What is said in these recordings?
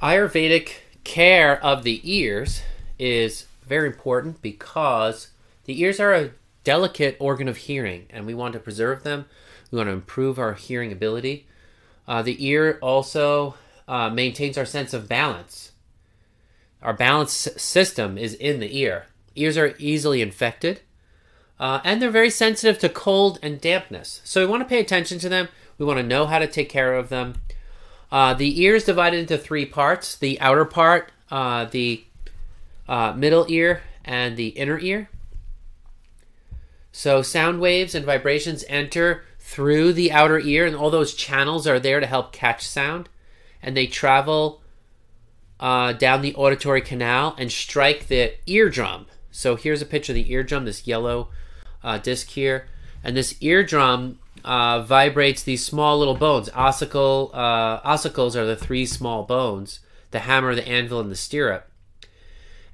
Ayurvedic care of the ears is very important because the ears are a delicate organ of hearing and we want to preserve them. We want to improve our hearing ability. Uh, the ear also uh, maintains our sense of balance. Our balance system is in the ear. Ears are easily infected uh, and they're very sensitive to cold and dampness. So we want to pay attention to them. We want to know how to take care of them. Uh, the ear is divided into three parts the outer part, uh, the uh, middle ear, and the inner ear. So sound waves and vibrations enter through the outer ear, and all those channels are there to help catch sound. And they travel uh, down the auditory canal and strike the eardrum. So here's a picture of the eardrum, this yellow uh, disc here. And this eardrum uh, vibrates these small little bones. Ossicle, uh, ossicles are the three small bones the hammer, the anvil, and the stirrup.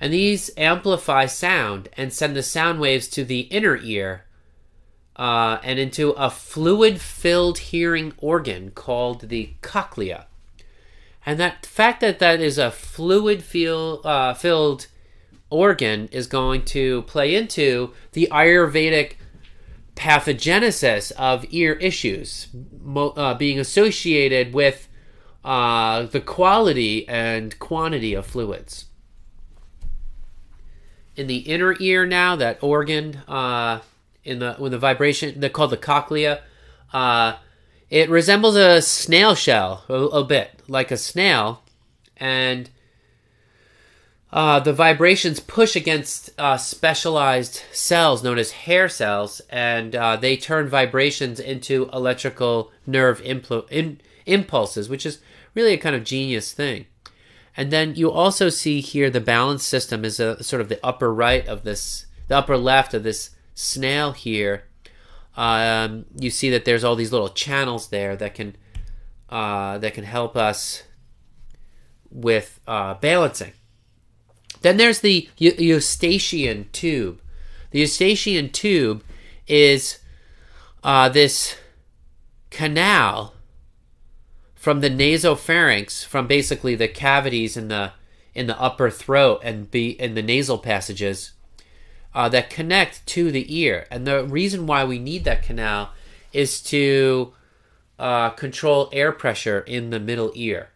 And these amplify sound and send the sound waves to the inner ear uh, and into a fluid filled hearing organ called the cochlea. And that fact that that is a fluid feel, uh, filled organ is going to play into the Ayurvedic pathogenesis of ear issues uh, being associated with uh, the quality and quantity of fluids. In the inner ear now, that organ uh, in the when the vibration they're called the cochlea, uh, it resembles a snail shell a, a bit like a snail, and uh, the vibrations push against uh, specialized cells known as hair cells, and uh, they turn vibrations into electrical nerve impl- in- impulses, which is really a kind of genius thing. And then you also see here the balance system is a sort of the upper right of this, the upper left of this snail here. Um, you see that there's all these little channels there that can uh, that can help us with uh, balancing. Then there's the eustachian tube. The eustachian tube is uh, this canal from the nasopharynx, from basically the cavities in the in the upper throat and be in the nasal passages uh, that connect to the ear. And the reason why we need that canal is to uh, control air pressure in the middle ear.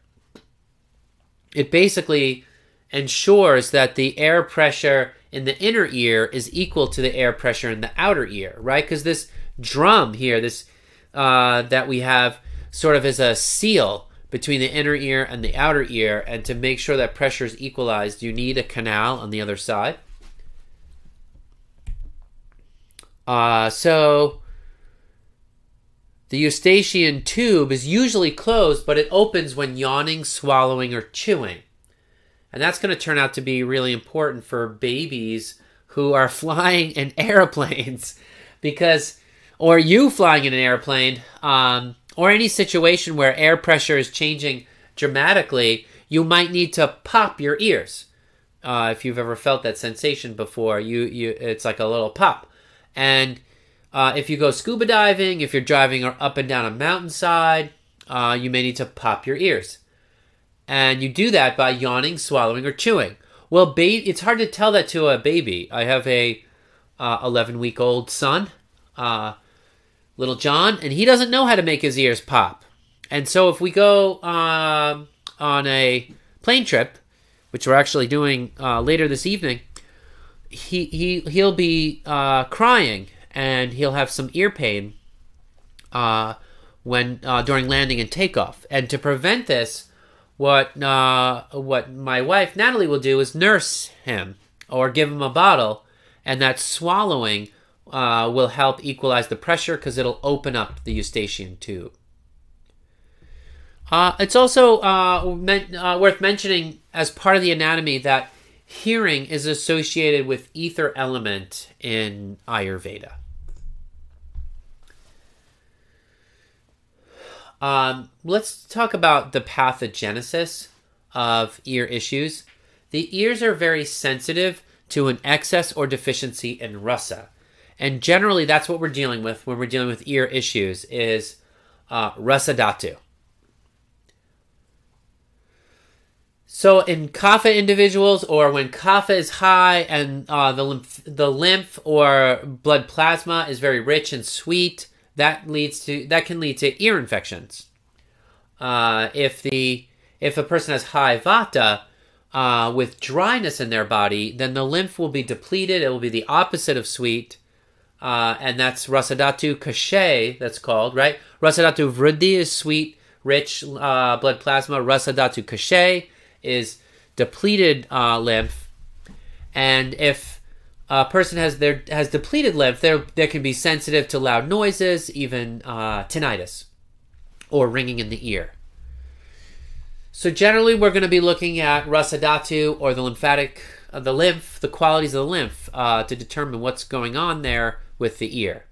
It basically ensures that the air pressure in the inner ear is equal to the air pressure in the outer ear, right? Because this drum here, this uh, that we have sort of as a seal between the inner ear and the outer ear, and to make sure that pressure is equalized, you need a canal on the other side. Uh, so the eustachian tube is usually closed, but it opens when yawning, swallowing, or chewing. And that's going to turn out to be really important for babies who are flying in airplanes because, or you flying in an airplane, um, or any situation where air pressure is changing dramatically, you might need to pop your ears. Uh, if you've ever felt that sensation before, you, you it's like a little pop. And uh, if you go scuba diving, if you're driving up and down a mountainside, uh, you may need to pop your ears. And you do that by yawning, swallowing, or chewing. Well, ba- it's hard to tell that to a baby. I have a 11 uh, week old son, uh, little John, and he doesn't know how to make his ears pop. And so if we go um, on a plane trip, which we're actually doing uh, later this evening, he he he'll be uh, crying and he'll have some ear pain uh, when during landing and takeoff. And to prevent this, what uh, what my wife Natalie will do is nurse him or give him a bottle, and that swallowing uh, will help equalize the pressure because it'll open up the eustachian tube. Uh, it's also uh, uh, worth mentioning as part of the anatomy that hearing is associated with ether element in Ayurveda. Um, let's talk about the pathogenesis of ear issues. The ears are very sensitive to an excess or deficiency in rasa. And generally, that's what we're dealing with when we're dealing with ear issues is uh, rasa dhatu. So in kapha individuals, or when kapha is high and uh, the lymph, the lymph or blood plasma is very rich and sweet, that leads to that can lead to ear infections. Uh, if the if a person has high vata uh, with dryness in their body, then the lymph will be depleted. It will be the opposite of sweet, uh, and that's rasadhatu kshaya. That's called right. Rasadhatu vriddhi is sweet, rich uh, blood plasma. Rasadhatu kshaya is depleted uh, lymph, and if a person has their has depleted lymph, they they can be sensitive to loud noises, even uh, tinnitus, or ringing in the ear. So generally, we're going to be looking at rasadhatu or the lymphatic, uh, the lymph, the qualities of the lymph uh, to determine what's going on there with the ear.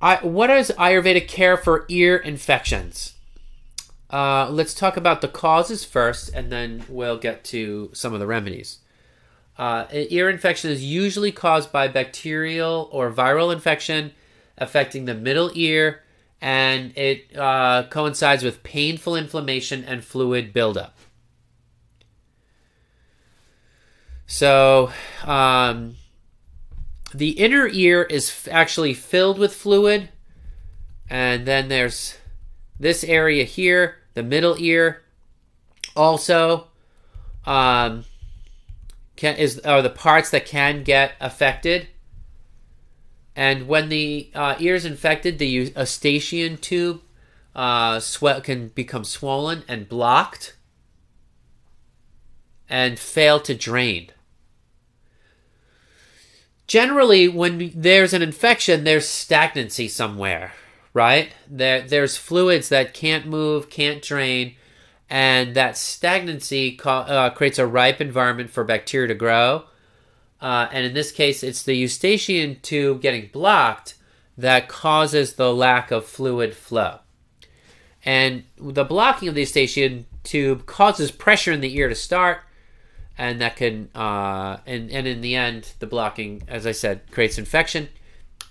I, what is Ayurvedic care for ear infections? Uh, let's talk about the causes first, and then we'll get to some of the remedies. Uh, ear infection is usually caused by bacterial or viral infection affecting the middle ear, and it uh, coincides with painful inflammation and fluid buildup. So, um, the inner ear is f- actually filled with fluid, and then there's this area here, the middle ear, also um, can is are the parts that can get affected. And when the uh, ear is infected, the eustachian tube uh, swe- can become swollen and blocked and fail to drain. Generally, when there's an infection, there's stagnancy somewhere, right? There, there's fluids that can't move, can't drain, and that stagnancy uh, creates a ripe environment for bacteria to grow. Uh, and in this case, it's the eustachian tube getting blocked that causes the lack of fluid flow. And the blocking of the eustachian tube causes pressure in the ear to start, and that can, uh, and, and in the end, the blocking, as I said, creates infection.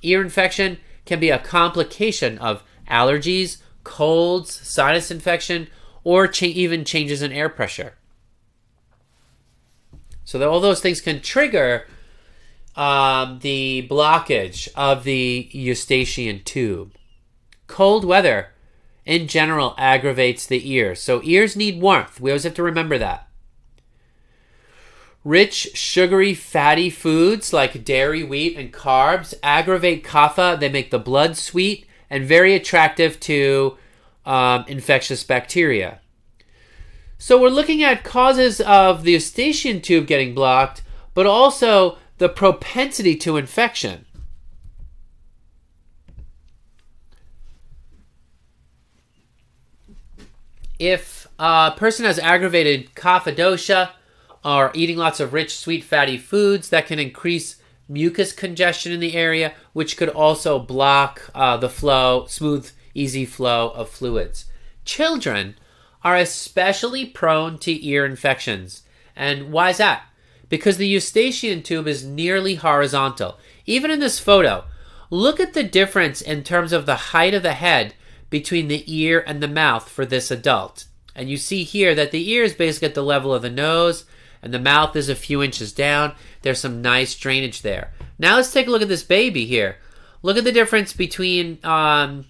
Ear infection can be a complication of allergies, colds, sinus infection, or cha- even changes in air pressure. So that all those things can trigger um, the blockage of the eustachian tube. Cold weather, in general, aggravates the ears. So ears need warmth. We always have to remember that. Rich, sugary, fatty foods like dairy, wheat, and carbs aggravate kapha. They make the blood sweet and very attractive to um, infectious bacteria. So we're looking at causes of the eustachian tube getting blocked, but also the propensity to infection. If a person has aggravated kapha dosha or eating lots of rich, sweet, fatty foods, that can increase mucus congestion in the area, which could also block uh, the flow, smooth, easy flow of fluids. Children are especially prone to ear infections. And why is that? Because the eustachian tube is nearly horizontal. Even in this photo, look at the difference in terms of the height of the head between the ear and the mouth for this adult. And you see here that the ear is basically at the level of the nose, and the mouth is a few inches down. There's some nice drainage there. Now let's take a look at this baby here. Look at the difference between um,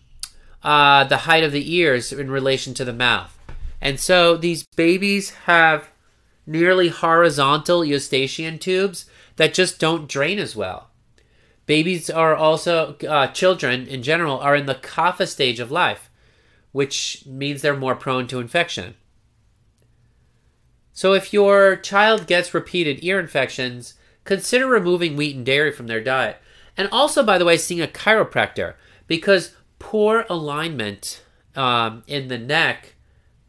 uh, the height of the ears in relation to the mouth. And so these babies have nearly horizontal eustachian tubes that just don't drain as well. Babies are also, uh, children in general, are in the kapha stage of life, which means they're more prone to infection. So if your child gets repeated ear infections, consider removing wheat and dairy from their diet. And also, by the way, seeing a chiropractor because poor alignment um, in the neck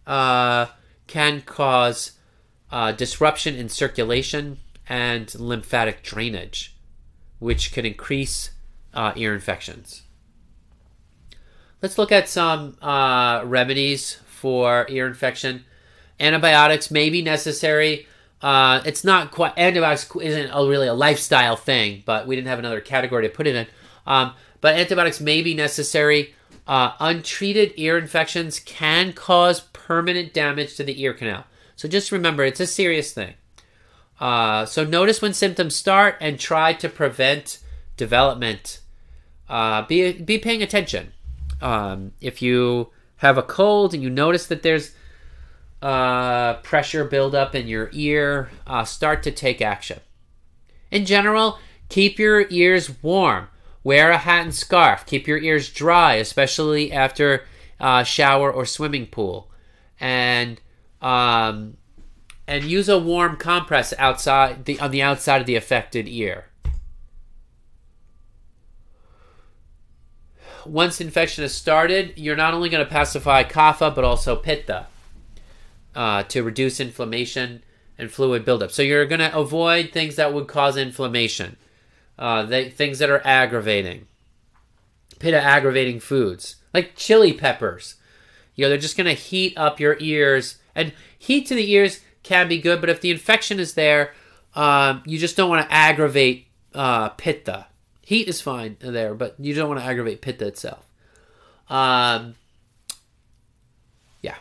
uh, can cause uh, disruption in circulation and lymphatic drainage, which can increase uh, ear infections. Let's look at some uh, remedies for ear infection. Antibiotics may be necessary. Uh, it's not quite antibiotics isn't a, really a lifestyle thing, but we didn't have another category to put it in. Um, but antibiotics may be necessary Uh, untreated ear infections can cause permanent damage to the ear canal. So just remember, it's a serious thing. Uh, so notice when symptoms start and try to prevent development. Uh, be be paying attention. Um, if you have a cold and you notice that there's uh, pressure buildup in your ear, uh, start to take action. In general, keep your ears warm. Wear a hat and scarf. Keep your ears dry, especially after uh, shower or swimming pool, and um, and use a warm compress outside the on the outside of the affected ear. Once infection has started, you're not only going to pacify kapha but also pitta uh, to reduce inflammation and fluid buildup. So you're going to avoid things that would cause inflammation, uh, they, things that are aggravating, pitta aggravating foods like chili peppers. You know, they're just going to heat up your ears, and heat to the ears can be good, but if the infection is there, um, you just don't want to aggravate uh, pitta. Heat is fine there, but you don't want to aggravate pitta itself. Um, yeah.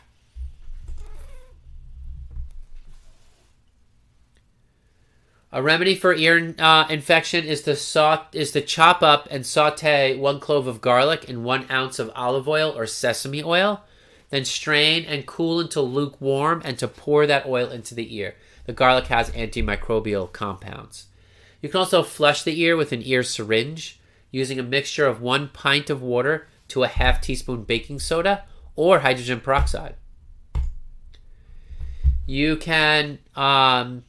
A remedy for ear uh, infection is to saut- is to chop up and saute one clove of garlic in one ounce of olive oil or sesame oil. Then strain and cool until lukewarm, and to pour that oil into the ear. The garlic has antimicrobial compounds. You can also flush the ear with an ear syringe using a mixture of one pint of water to a half teaspoon baking soda or hydrogen peroxide. You can um,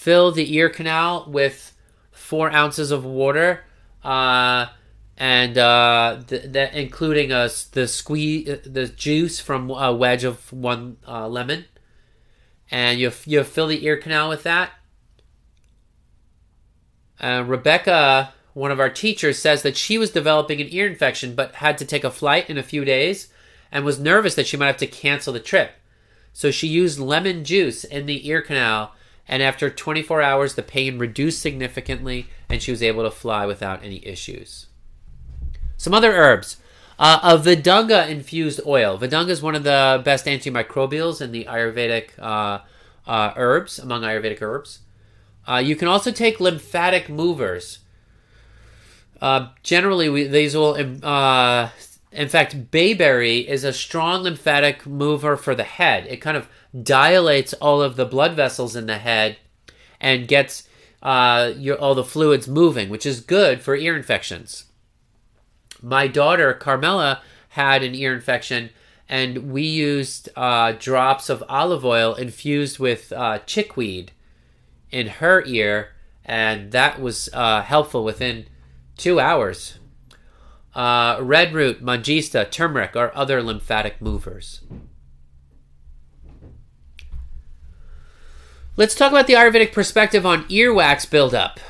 fill the ear canal with four ounces of water, uh, and uh, th- that including a, the squeeze the juice from a wedge of one uh, lemon, and you you fill the ear canal with that. Uh, Rebecca, one of our teachers, says that she was developing an ear infection but had to take a flight in a few days and was nervous that she might have to cancel the trip. So she used lemon juice in the ear canal, and after 24 hours, the pain reduced significantly and she was able to fly without any issues. Some other herbs. Uh, a Vidanga infused oil. Vidanga is one of the best antimicrobials in the Ayurvedic uh, uh, herbs, among Ayurvedic herbs. Uh, you can also take lymphatic movers. Uh, generally, we, these will, uh, in fact, bayberry is a strong lymphatic mover for the head. It kind of dilates all of the blood vessels in the head and gets uh, your, all the fluids moving, which is good for ear infections. My daughter, Carmela, had an ear infection, and we used uh, drops of olive oil infused with uh, chickweed in her ear, and that was uh, helpful within two hours. Uh, red root, manjistha, turmeric are other lymphatic movers. Let's talk about the Ayurvedic perspective on earwax buildup.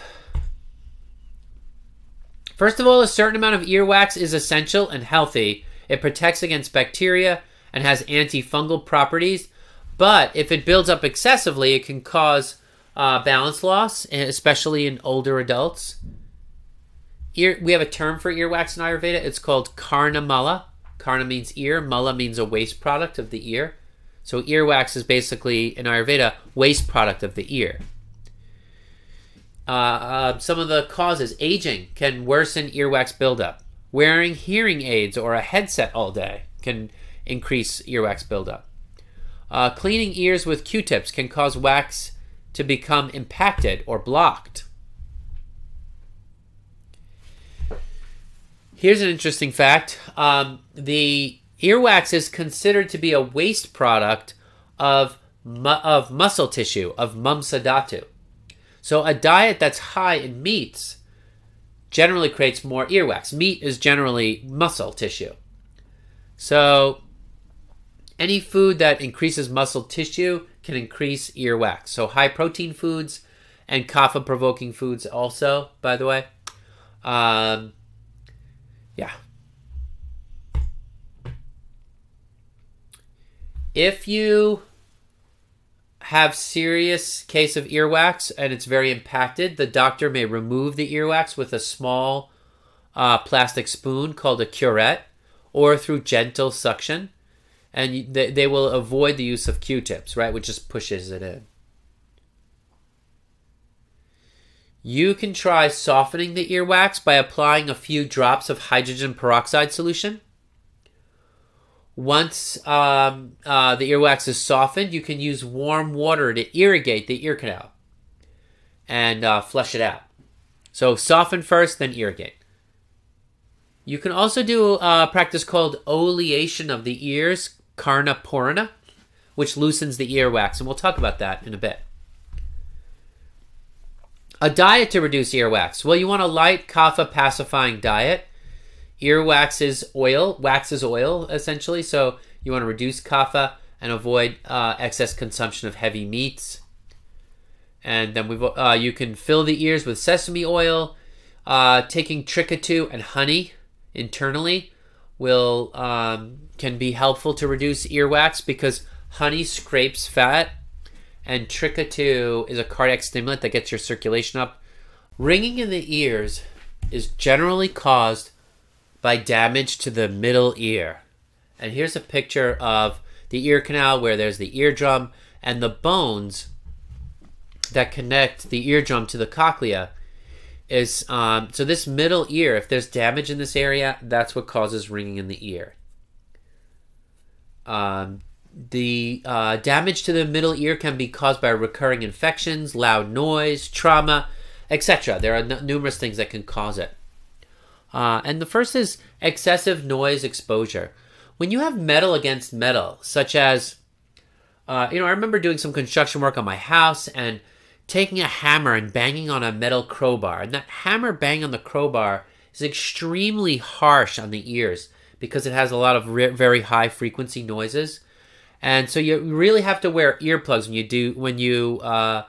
First of all, a certain amount of earwax is essential and healthy. It protects against bacteria and has antifungal properties, but if it builds up excessively, it can cause uh, balance loss, especially in older adults. Ear, we have a term for earwax in Ayurveda. It's called karna mala. Karna means ear. Mala means a waste product of the ear. So earwax is basically in Ayurveda waste product of the ear. Uh, uh, some of the causes aging can worsen earwax buildup. Wearing hearing aids or a headset all day can increase earwax buildup. Uh, cleaning ears with Q-tips can cause wax to become impacted or blocked. Here's an interesting fact um, the earwax is considered to be a waste product of, mu- of muscle tissue, of mamsadhatu. So, a diet that's high in meats generally creates more earwax. Meat is generally muscle tissue. So, any food that increases muscle tissue can increase earwax. So high protein foods and kapha provoking foods also, by the way. Um, yeah. If you have serious case of earwax and it's very impacted, the doctor may remove the earwax with a small uh, plastic spoon called a curette or through gentle suction. And they, they will avoid the use of Q-tips, right, which just pushes it in. You can try softening the earwax by applying a few drops of hydrogen peroxide solution. Once um, uh, the earwax is softened, you can use warm water to irrigate the ear canal and uh, flush it out. So soften first, then irrigate. You can also do a practice called oleation of the ears, karna purana, which loosens the earwax, and we'll talk about that in a bit. A diet to reduce earwax. Well, you want a light kapha pacifying diet. Earwax is oil, wax is oil essentially, so you want to reduce kapha and avoid uh, excess consumption of heavy meats. And then we've uh, you can fill the ears with sesame oil. Uh, taking Trikatu and honey internally will um, can be helpful to reduce earwax because honey scrapes fat and Trikatu is a cardiac stimulant that gets your circulation up. Ringing in the ears is generally caused by damage to the middle ear. And here's a picture of the ear canal where there's the eardrum and the bones that connect the eardrum to the cochlea is um, so this middle ear if there's damage in this area that's what causes ringing in the ear um, the uh, damage to the middle ear can be caused by recurring infections, loud noise, trauma, etc. There are n- numerous things that can cause it. Uh, and the first is excessive noise exposure. When you have metal against metal, such as, uh, you know, I remember doing some construction work on my house and taking a hammer and banging on a metal crowbar. And that hammer bang on the crowbar is extremely harsh on the ears because it has a lot of re- very high frequency noises and so you really have to wear earplugs when you do when you uh,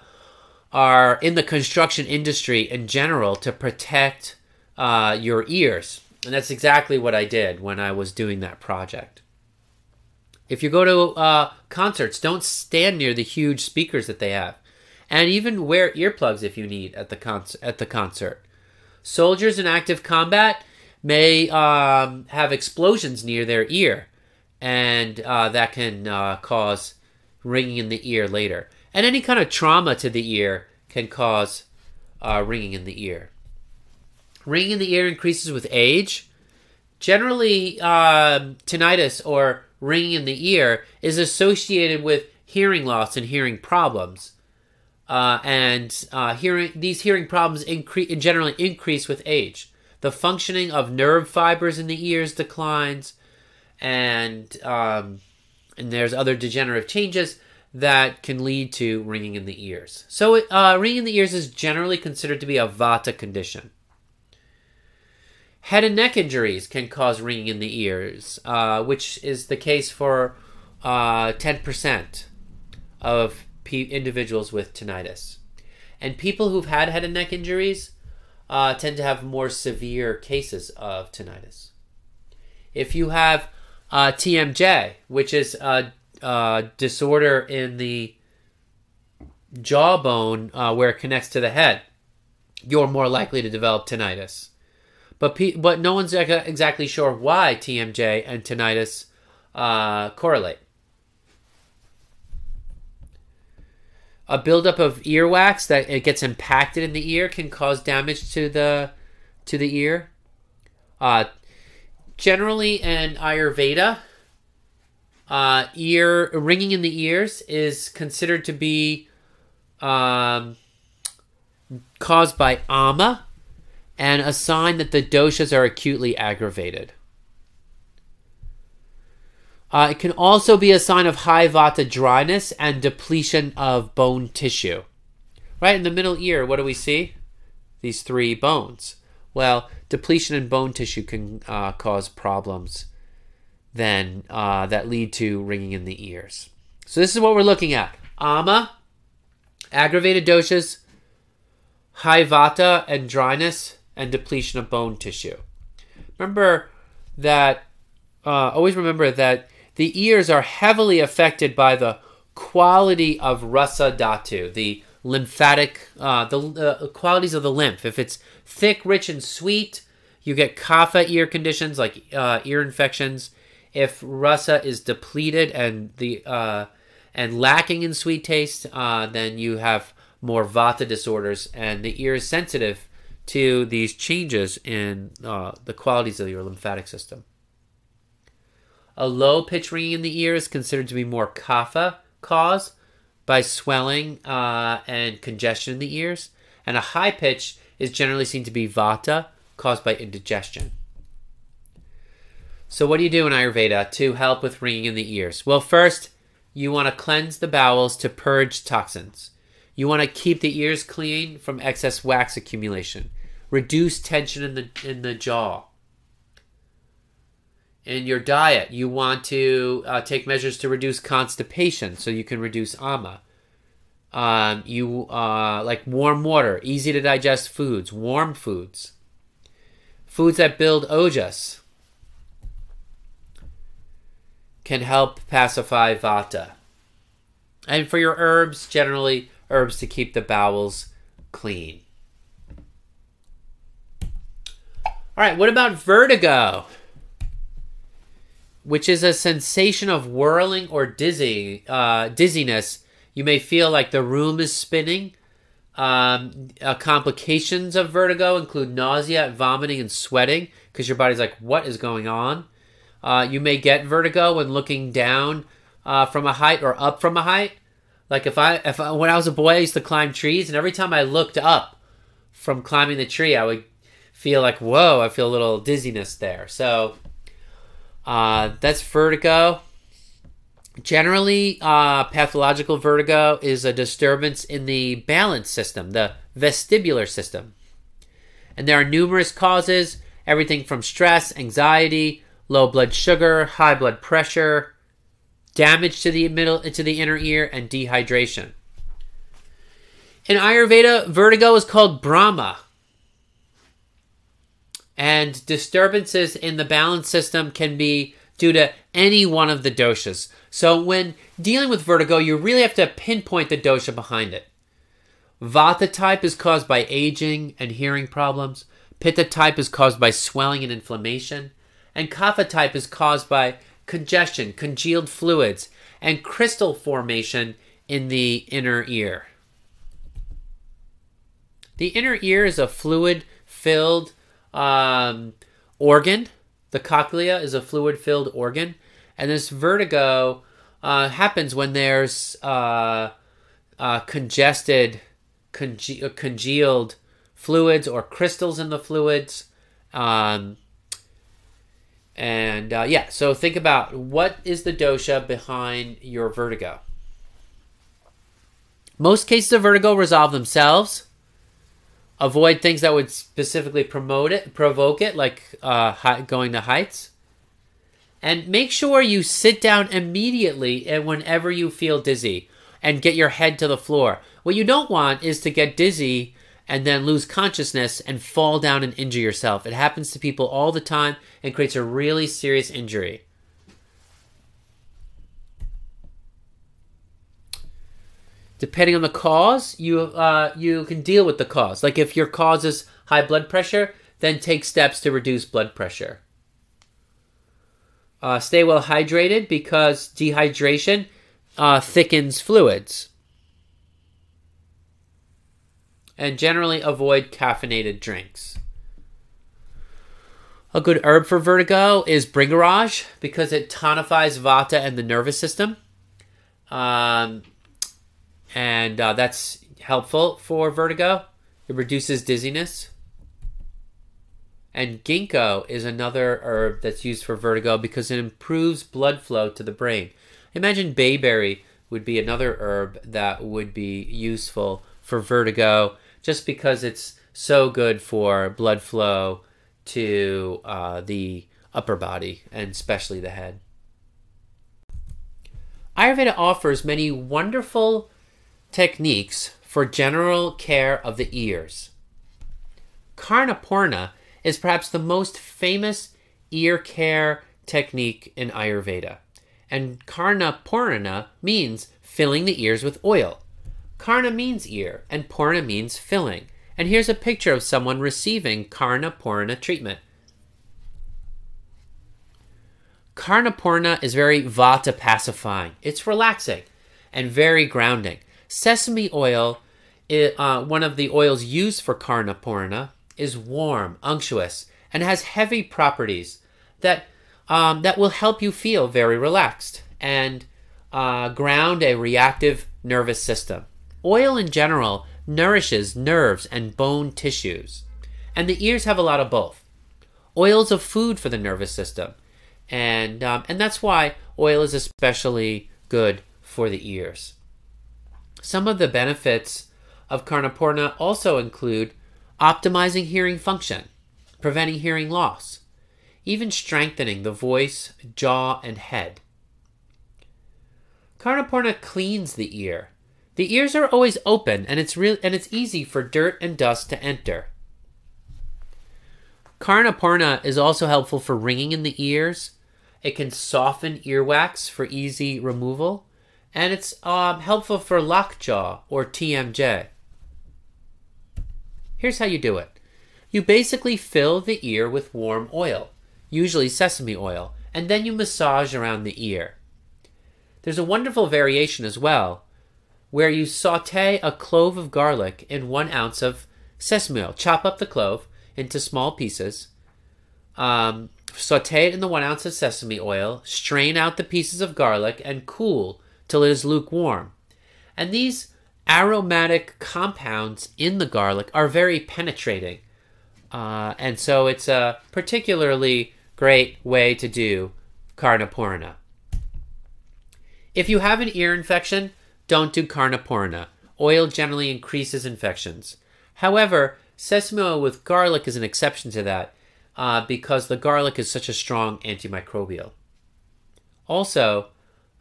are in the construction industry in general to protect uh, your ears. And that's exactly what I did when I was doing that project. If you go to uh, concerts, don't stand near the huge speakers that they have, and even wear earplugs if you need at the con- at the concert. Soldiers in active combat may um, have explosions near their ear, and uh, that can uh, cause ringing in the ear later. And any kind of trauma to the ear can cause uh, ringing in the ear. Ringing in the ear increases with age. Generally, um, tinnitus or ringing in the ear is associated with hearing loss and hearing problems. Uh, and uh, hearing these hearing problems increase generally increase with age. The functioning of nerve fibers in the ears declines and um, and there's other degenerative changes that can lead to ringing in the ears. So, uh, ringing in the ears is generally considered to be a vata condition. Head and neck injuries can cause ringing in the ears, uh, which is the case for uh, 10% of individuals with tinnitus. And people who've had head and neck injuries uh, tend to have more severe cases of tinnitus. If you have uh, TMJ, which is a, a, disorder in the jawbone uh, where it connects to the head, you're more likely to develop tinnitus. But pe- but no one's exactly sure why TMJ and tinnitus uh, correlate. A buildup of earwax that it gets impacted in the ear can cause damage to the to the ear. Uh, generally in Ayurveda, uh, ear ringing in the ears is considered to be um, caused by ama and a sign that the doshas are acutely aggravated. Uh, it can also be a sign of high vata dryness and depletion of bone tissue. Right in the middle ear, what do we see? These three bones. Well, depletion in bone tissue can uh, cause problems then uh, that lead to ringing in the ears. So this is what we're looking at: ama, aggravated doshas, high vata and dryness, and depletion of bone tissue. Remember that. Uh, always remember that the ears are heavily affected by the quality of rasa dhatu, the lymphatic, uh, the uh, qualities of the lymph. If it's thick, rich, and sweet, You get kapha ear conditions like uh, ear infections. If rasa is depleted and the uh, and lacking in sweet taste, uh, then you have more vata disorders, and the ear is sensitive to these changes in uh, the qualities of your lymphatic system. A low pitch ringing in the ear is considered to be more kapha cause by swelling uh, and congestion in the ears, and a high pitch is generally seen to be vata caused by indigestion. So, what do you do in Ayurveda to help with ringing in the ears? Well, first, you want to cleanse the bowels to purge toxins. You want to keep the ears clean from excess wax accumulation. Reduce tension in the in the jaw. In your diet, you want to uh, take measures to reduce constipation, so you can reduce ama. Um, you uh, like warm water, easy to digest foods, warm foods, foods that build ojas can help pacify vata. And for your herbs, generally herbs to keep the bowels clean. All right, what about vertigo? Which is a sensation of whirling or dizzy, uh, dizziness. You may feel like the room is spinning. Um, uh, complications of vertigo include nausea, vomiting, and sweating because your body's like, what is going on? Uh, you may get vertigo when looking down uh, from a height or up from a height. Like if I, if I, when I was a boy, I used to climb trees, and every time I looked up from climbing the tree, I would feel like, whoa, I feel a little dizziness there. So uh, that's vertigo. Generally, uh, pathological vertigo is a disturbance in the balance system, the vestibular system. And there are numerous causes everything from stress, anxiety, low blood sugar, high blood pressure, damage to the middle to the inner ear, and dehydration. In Ayurveda, vertigo is called Bhrama. And disturbances in the balance system can be due to any one of the doshas. So when dealing with vertigo, you really have to pinpoint the dosha behind it. Vata type is caused by aging and hearing problems. Pitta type is caused by swelling and inflammation. And Kapha type is caused by congestion, congealed fluids, and crystal formation in the inner ear. The inner ear is a fluid filled um, organ. The cochlea is a fluid filled organ. And this vertigo uh, happens when there's uh, uh, congested, conge- uh, congealed fluids or crystals in the fluids. Um, and uh, yeah, so think about what is the dosha behind your vertigo. Most cases of vertigo resolve themselves. Avoid things that would specifically promote it, provoke it, like uh, going to heights. And make sure you sit down immediately and whenever you feel dizzy and get your head to the floor. What you don't want is to get dizzy and then lose consciousness and fall down and injure yourself. It happens to people all the time and creates a really serious injury. Depending on the cause, you uh, you can deal with the cause. Like if your cause is high blood pressure, then take steps to reduce blood pressure. Uh, stay well hydrated because dehydration uh, thickens fluids. And generally avoid caffeinated drinks. A good herb for vertigo is Bhringaraj because it tonifies vata and the nervous system. Um, and uh, that's helpful for vertigo. It reduces dizziness. And ginkgo is another herb that's used for vertigo because it improves blood flow to the brain. Imagine bayberry would be another herb that would be useful for vertigo just because it's so good for blood flow to uh, the upper body and especially the head. Ayurveda offers many wonderful techniques for general care of the ears. Karnapurna is perhaps the most famous ear care technique in Ayurveda, and Karnapurna means filling the ears with oil. Karna means ear, and Purna means filling. And here's a picture of someone receiving Karnapurna treatment. Karnapurna is very vata pacifying. It's relaxing and very grounding. Sesame oil, uh, one of the oils used for Karnapurna, is warm, unctuous, and has heavy properties that um, that will help you feel very relaxed and uh, ground a reactive nervous system. Oil in general nourishes nerves and bone tissues, and the ears have a lot of both. Oil's a food for the nervous system, and um, and that's why oil is especially good for the ears. Some of the benefits of Karnapurna also include optimizing hearing function, preventing hearing loss, even strengthening the voice, jaw, and head. Karnapurna cleans the ear. The ears are always open and it's real and it's easy for dirt and dust to enter. Karnapurna is also helpful for ringing in the ears. It can soften earwax for easy removal, and it's um, helpful for lockjaw or TMJ. Here's how you do it you basically fill the ear with warm oil, usually sesame oil, and then you massage around the ear. There's a wonderful variation as well, where you saute a clove of garlic in one ounce of sesame oil. Chop up the clove into small pieces, um, saute it in the one ounce of sesame oil, strain out the pieces of garlic, and cool till it is lukewarm. And these aromatic compounds in the garlic are very penetrating. Uh, and so it's a particularly great way to do Karnapurna. If you have an ear infection, don't do Karnapurna. Oil generally increases infections. However, sesame oil with garlic is an exception to that uh, because the garlic is such a strong antimicrobial. Also,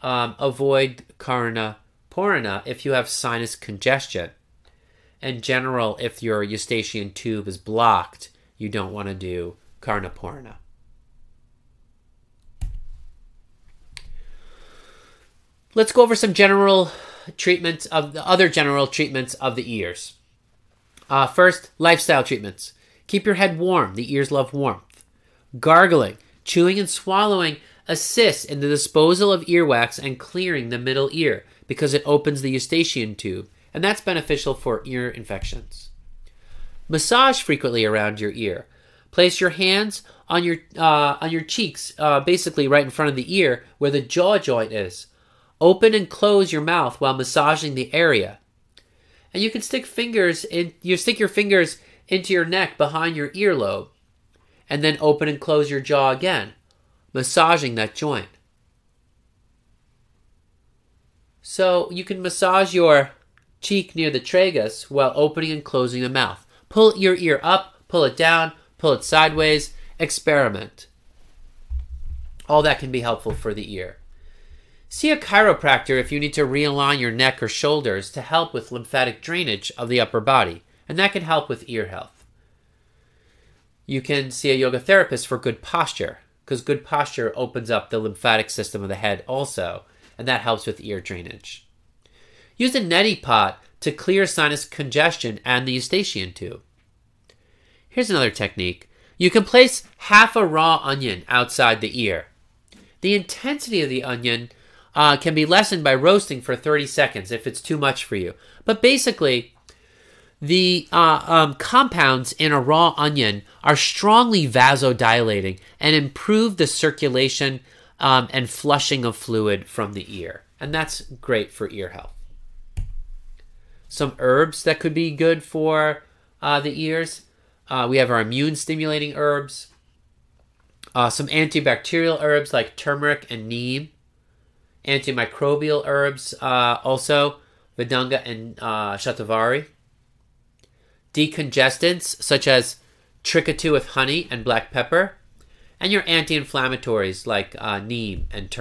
um, avoid Karna Purana if you have sinus congestion. In general, if your eustachian tube is blocked, you don't want to do Karnapurna. Let's go over some general treatments of the other general treatments of the ears. Uh, first, lifestyle treatments. Keep your head warm. The ears love warmth. Gargling, chewing and swallowing assists in the disposal of earwax and clearing the middle ear because it opens the eustachian tube, and that's beneficial for ear infections. Massage frequently around your ear. Place your hands on your uh, on your cheeks, uh, basically right in front of the ear where the jaw joint is. Open and close your mouth while massaging the area. And you can stick fingers in you stick your fingers into your neck behind your earlobe and then open and close your jaw again massaging that joint. So you can massage your cheek near the tragus while opening and closing the mouth. Pull your ear up, pull it down, pull it sideways, experiment. All that can be helpful for the ear. See a chiropractor if you need to realign your neck or shoulders to help with lymphatic drainage of the upper body, and that can help with ear health. You can see a yoga therapist for good posture because good posture opens up the lymphatic system of the head also, and that helps with ear drainage. Use a neti pot to clear sinus congestion and the eustachian tube. Here's another technique. You can place half a raw onion outside the ear. The intensity of the onion uh, can be lessened by roasting for 30 seconds if it's too much for you. But basically, the uh, um, compounds in a raw onion are strongly vasodilating and improve the circulation um, and flushing of fluid from the ear. And that's great for ear health. Some herbs that could be good for uh, the ears. Uh, we have our immune stimulating herbs. Uh, some antibacterial herbs like turmeric and neem. Antimicrobial herbs uh, also, Vidanga and uh, Shatavari decongestants such as Trikatu with honey and black pepper, and your anti-inflammatories like uh, neem and turmeric.